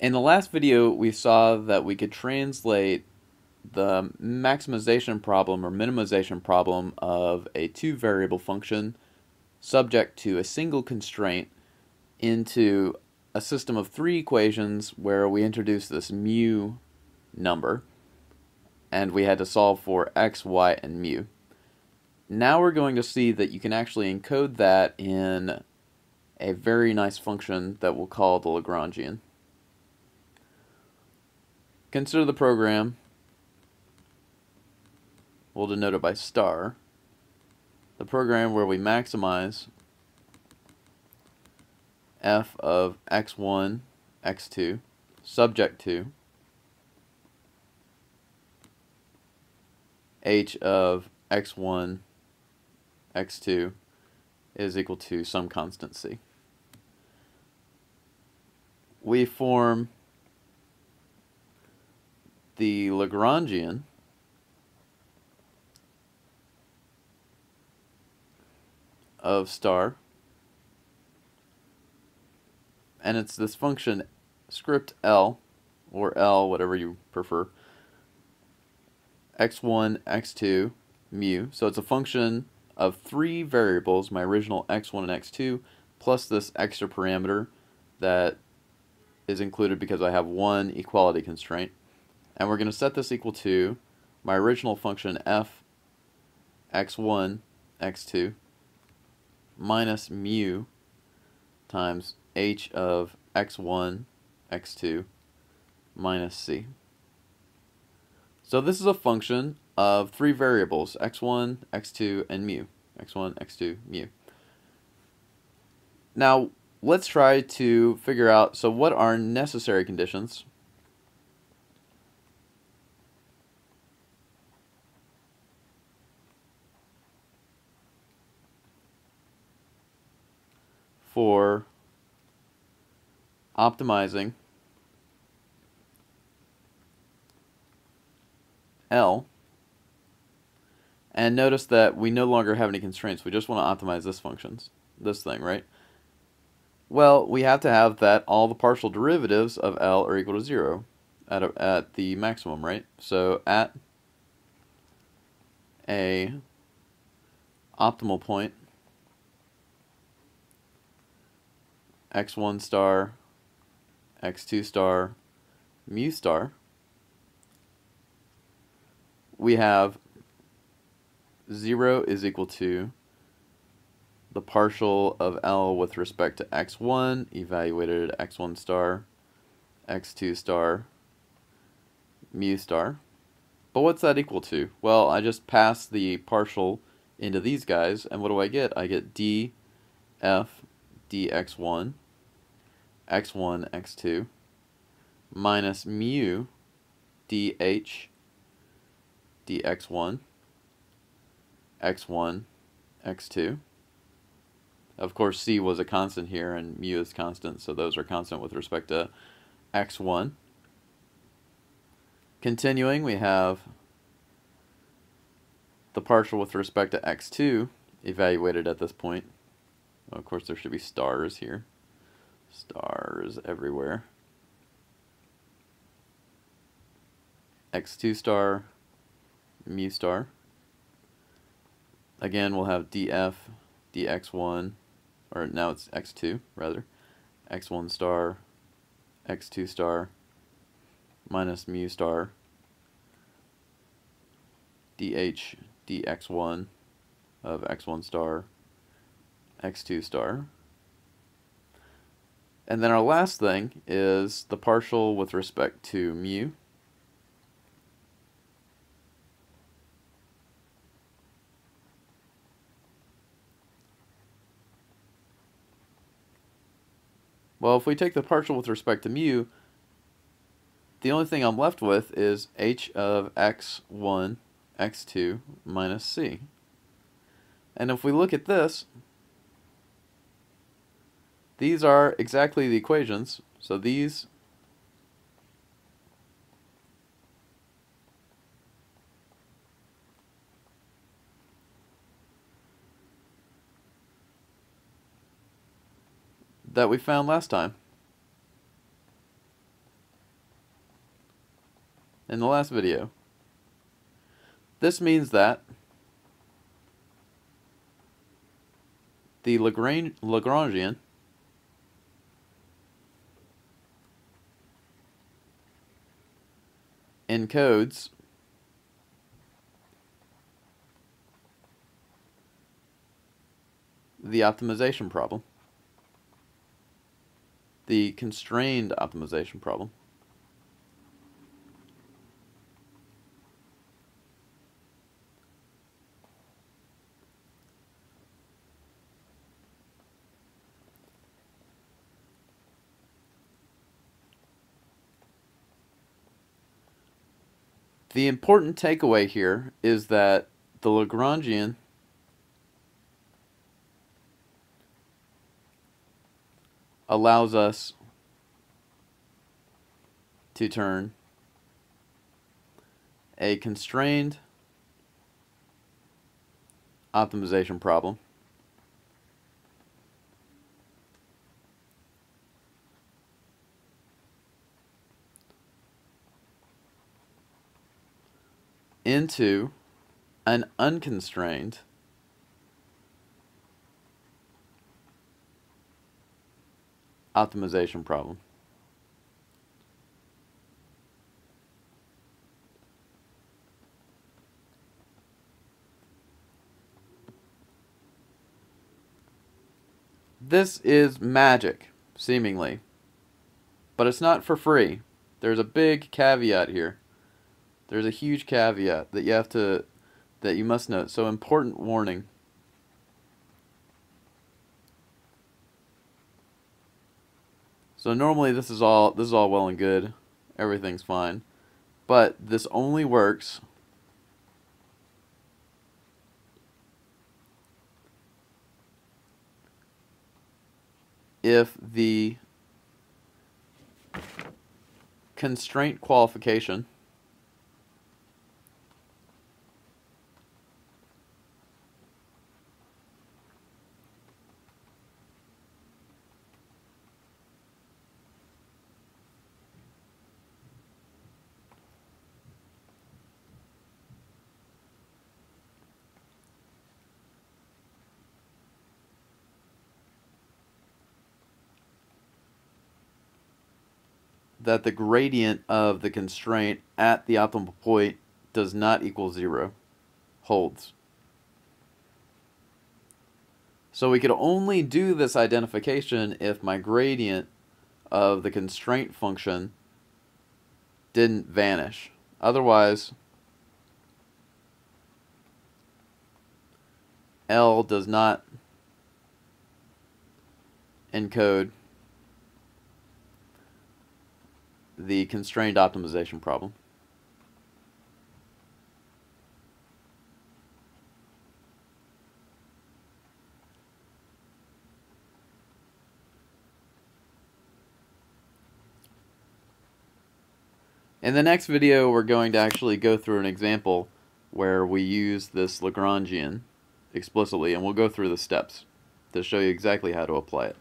In the last video, we saw that we could translate the maximization problem or minimization problem of a two-variable function subject to a single constraint into a system of three equations where we introduced this mu number and we had to solve for x, y, and mu. Now we're going to see that you can actually encode that in a very nice function that we'll call the Lagrangian. Consider the program. We'll denote it by star. The program where we maximize f of x1, x2, subject to h of x1, x2 is equal to some constant c. We form the Lagrangian. Of star. And it's this function script L or L whatever you prefer. X1 x2 mu. So it's a function of three variables my original x1 and x2 plus this extra parameter that is included because I have one equality constraint and we're going to set this equal to my original function f x1 x2 minus mu times h of x1 x2 minus c. So this is a function of three variables, x1, x2, and mu. x1, x2, mu. Now, let's try to figure out, so what are necessary conditions for optimizing L. And notice that we no longer have any constraints. We just want to optimize this functions this thing right? Well we have to have that all the partial derivatives of L are equal to zero at, a, at the maximum right? So at a optimal point x1 star, x2 star, mu star, we have 0 is equal to the partial of L with respect to x1 evaluated at x1 star, x2 star, mu star. But what's that equal to? Well, I just pass the partial into these guys, and what do I get? I get d f dx1, x1, x2, minus mu dh dx1, x1, x2. Of course, c was a constant here, and mu is constant, so those are constant with respect to x1. Continuing, we have the partial with respect to x2 evaluated at this point of course, there should be stars here. Stars everywhere. x2 star, mu star. Again, we'll have df, dx1, or now it's x2, rather. x1 star, x2 star, minus mu star, dh, dx1 of x1 star, x2 star. And then our last thing is the partial with respect to mu. Well, if we take the partial with respect to mu, the only thing I'm left with is h of x1, x2 minus c. And if we look at this, these are exactly the equations. So these that we found last time. in the last video. This means that the Lagrange, Encodes the optimization problem, the constrained optimization problem. The important takeaway here is that the Lagrangian allows us to turn a constrained optimization problem into an unconstrained optimization problem. This is magic, seemingly. But it's not for free. There's a big caveat here. There's a huge caveat that you have to that you must note. So important warning. So normally this is all this is all well and good. Everything's fine. But this only works if the constraint qualification that the gradient of the constraint at the optimal point does not equal zero holds. So we could only do this identification if my gradient of the constraint function didn't vanish. Otherwise, L does not encode the constrained optimization problem. In the next video, we're going to actually go through an example where we use this Lagrangian explicitly, and we'll go through the steps to show you exactly how to apply it.